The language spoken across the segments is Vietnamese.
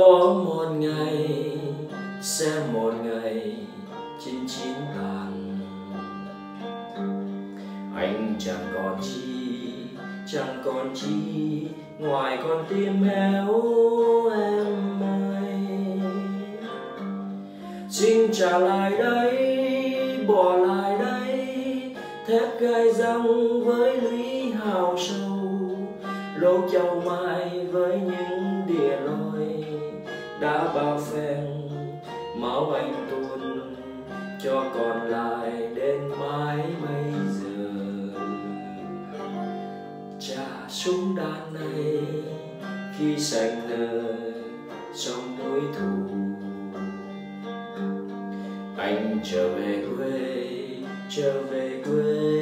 có một ngày, sẽ một ngày chín chín tàn anh chẳng còn chi, chẳng còn chi, ngoài con tim héo em ơi. Xin trả lại đây, bỏ lại đây, thép gai răng với lũy hào sâu lỗ châu mai với những đã bao phen, máu anh tuôn cho còn lại đến mãi bây giờ. Trả súng đạn này khi sành nở trong núi thù. Anh trở về quê, trở về quê.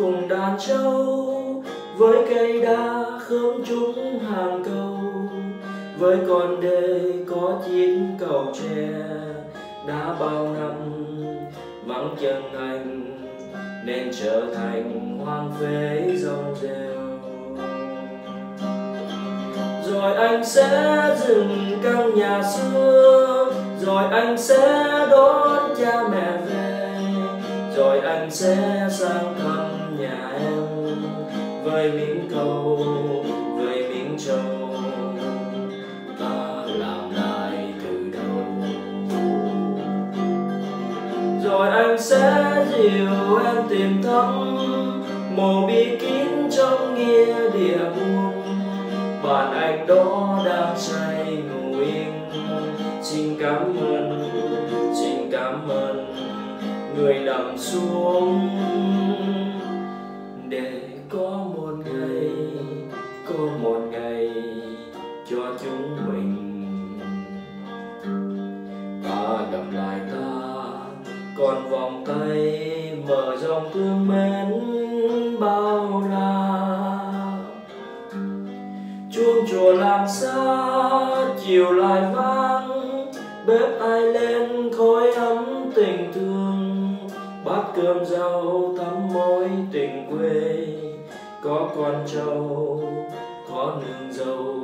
Cùng đàn trâu, với cây đa khớm chúng hàng cầu với con đê có chiếc cầu tre, đã bao năm vắng chân anh, nên trở thành hoang phế rong rêu rồi anh sẽ dừng căn nhà xưa, rồi anh sẽ đón cha mẹ về, rồi anh sẽ sang thăm với miếng câu với miếng trâu, ta làm lại từ đầu. Rồi anh sẽ dìu em tìm thăm mồ bi kín trong nghĩa địa buông. Bạn anh đó đang say ngủ yên. Xin cảm ơn, xin cảm ơn người nằm xuống để mở thương mến bao la chuông chùa làm xa, chiều lại vang, bếp ai lên khói ấm tình thương. Bát cơm rau thắm mối tình quê, có con trâu, có nương dâu.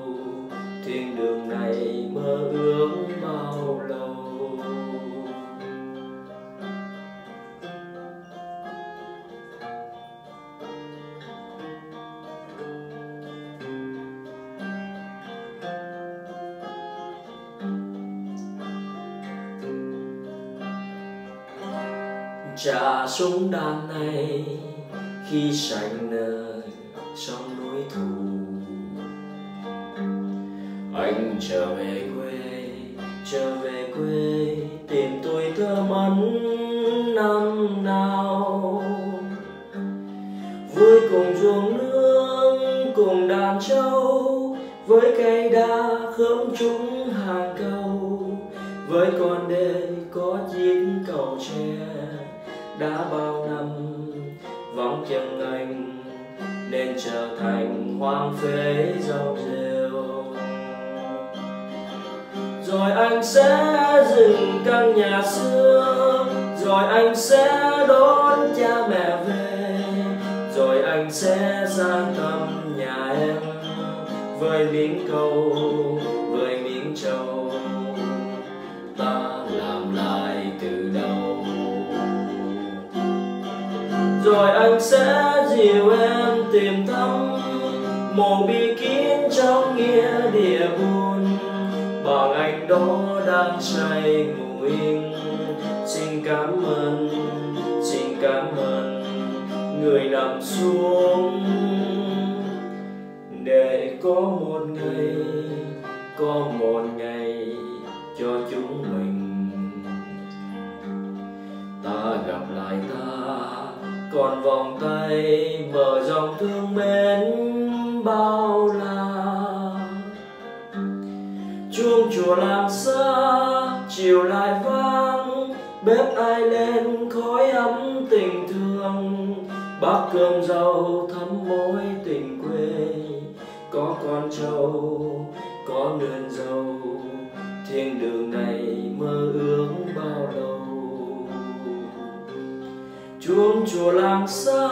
Thiên đường này mơ ước bao lâu. Trả súng đạn này, khi sành nơi trong núi thù anh trở về quê, trở về quê, tìm tuổi thơ mẫn năm nào. Vui cùng ruộng nương, cùng đàn trâu, với cây đa khớm trúng hàng câu. Với con đê có chiếc cầu tre đã bao năm, vắng chân anh, nên trở thành hoang phế rau rêu. Rồi anh sẽ dừng căn nhà xưa, rồi anh sẽ đón cha mẹ về, rồi anh sẽ sang thăm nhà em với miếng câu rồi anh sẽ dìu em tìm thăm mồ bi kín trong nghĩa địa buồn. Bằng anh đó đang say ngủ yên. Xin cảm ơn, xin cảm ơn người nằm xuống. Để có một ngày, có một ngày cho chúng mình. Ta gặp lại ta còn vòng tay, mở dòng thương mến bao la. Chuông chùa làm xa, chiều lại vang, bếp ai lên khói ấm tình thương. Bát cơm rau thắm mối tình quê, có con trâu, có nương dâu. Thiên đường này mơ ước bao lâu? Chuông chùa làng xa,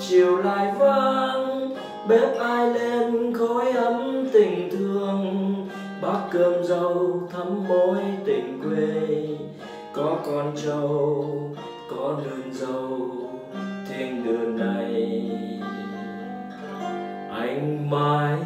chiều lại vang, bếp ai lên khói ấm tình thương. Bát cơm rau thắm mối tình quê, có con trâu, có nương dâu thiên đường này. Anh mãi